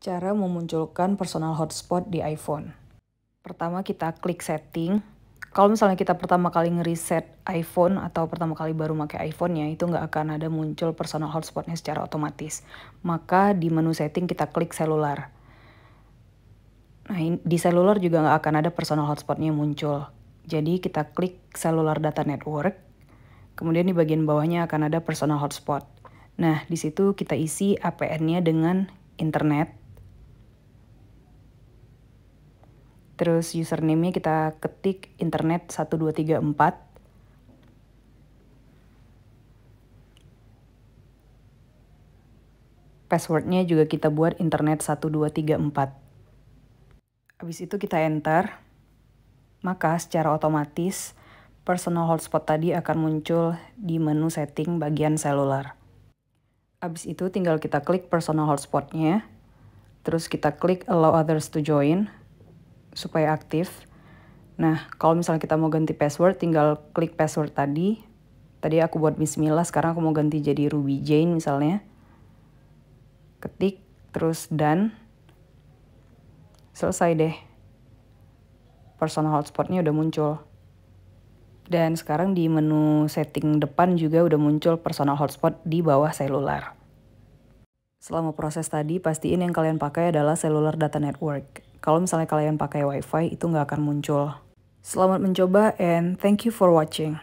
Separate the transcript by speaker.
Speaker 1: Cara memunculkan personal hotspot di iPhone. Pertama kita klik setting. Kalau misalnya kita pertama kali ngereset iPhone atau pertama kali baru pakai iPhone ya, itu nggak akan ada muncul personal hotspotnya secara otomatis. Maka di menu setting kita klik selular. Nah di selular juga nggak akan ada personal hotspotnya muncul. Jadi kita klik cellular data network. Kemudian di bagian bawahnya akan ada personal hotspot. Nah di situ kita isi APN-nya dengan internet Terus username-nya kita ketik internet 1234. Passwordnya juga kita buat internet 1234. Habis itu kita enter. Maka secara otomatis personal hotspot tadi akan muncul di menu setting bagian seluler. Habis itu tinggal kita klik personal hotspotnya. Terus kita klik allow others to join supaya aktif. Nah, kalau misalnya kita mau ganti password, tinggal klik password tadi. Tadi aku buat Bismillah, sekarang aku mau ganti jadi Ruby Jane misalnya. Ketik, terus dan selesai deh. Personal hotspotnya udah muncul. Dan sekarang di menu setting depan juga udah muncul personal hotspot di bawah seluler. Selama proses tadi, pastiin yang kalian pakai adalah cellular data network. Kalau misalnya kalian pakai WiFi, itu nggak akan muncul. Selamat mencoba and thank you for watching.